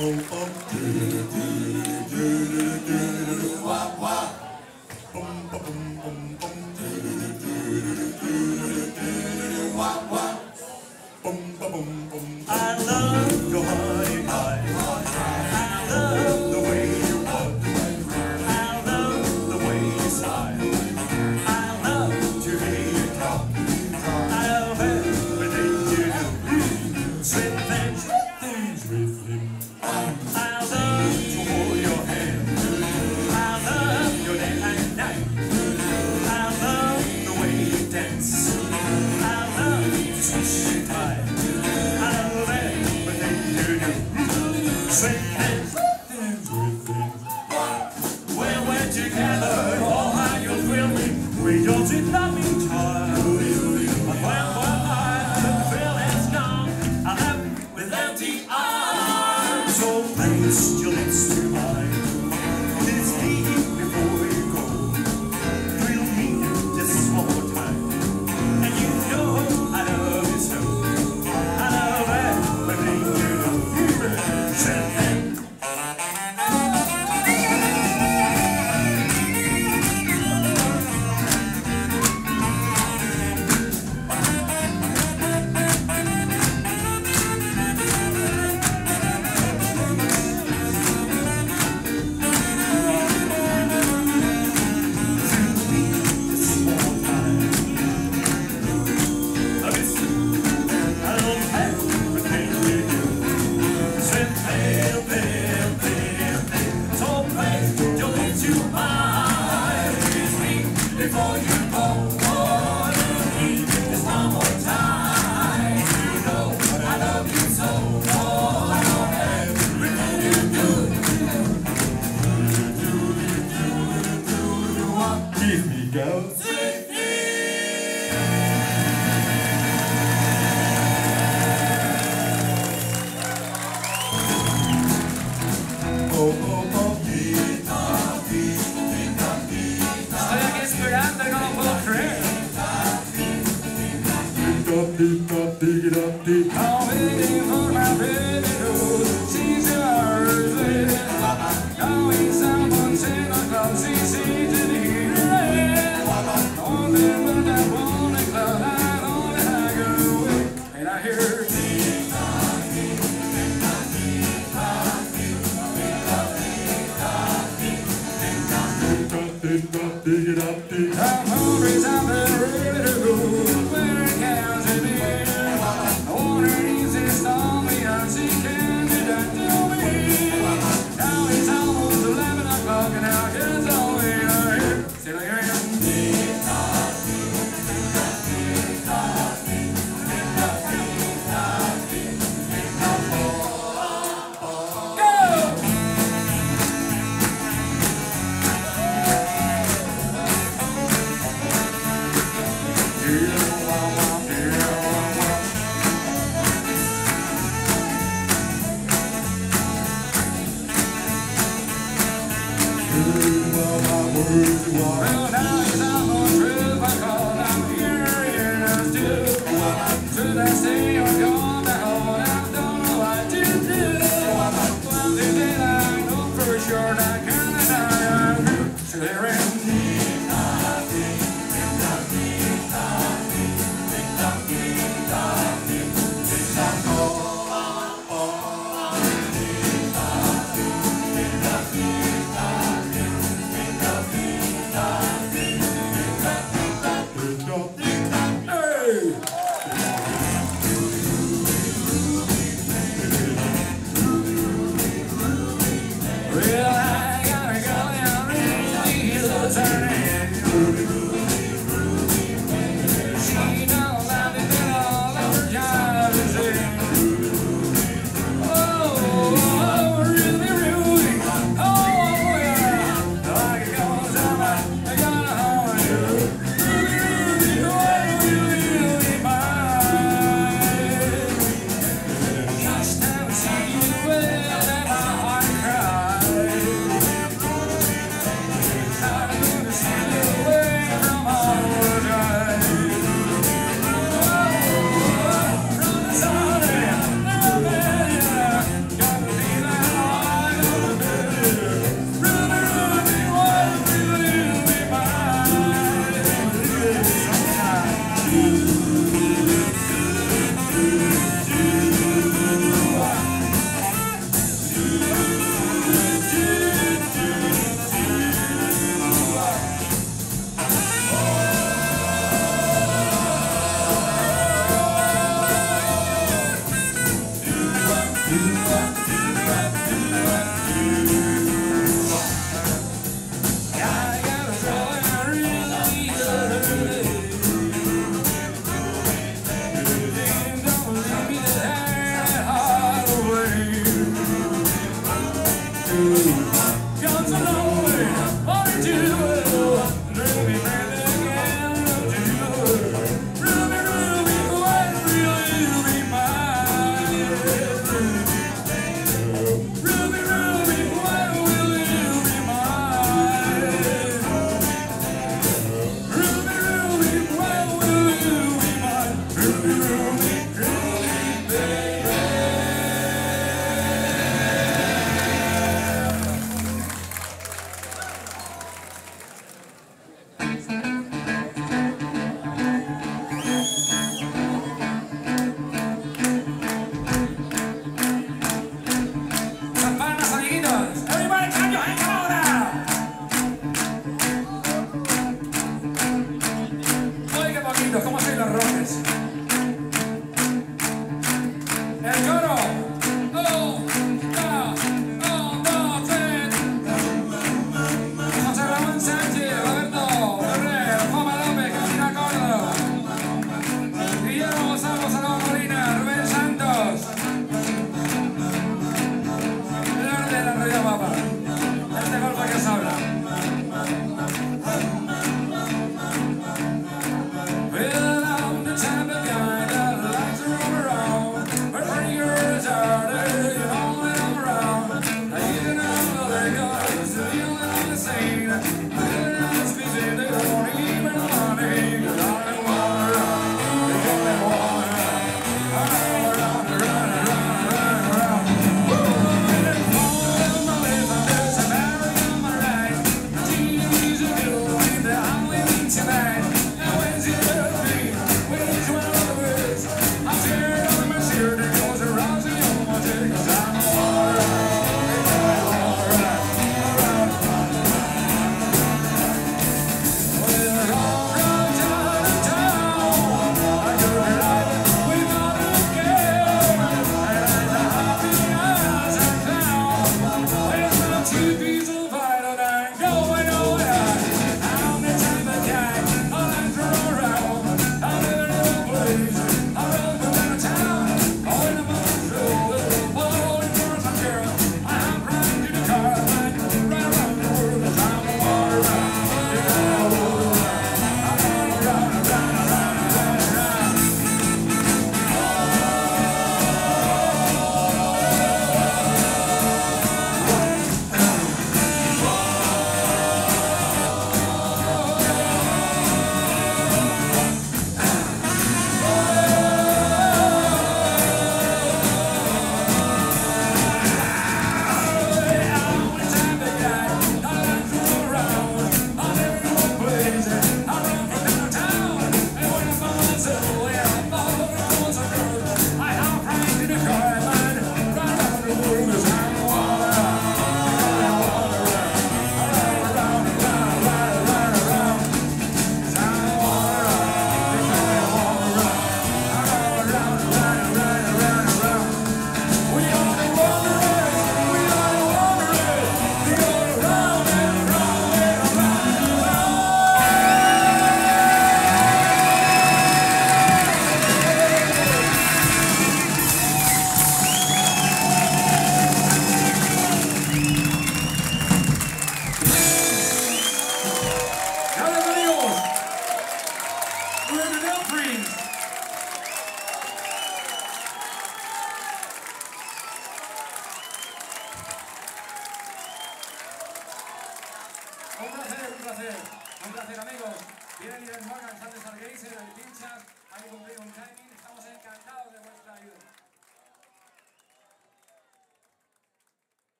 oh, oh.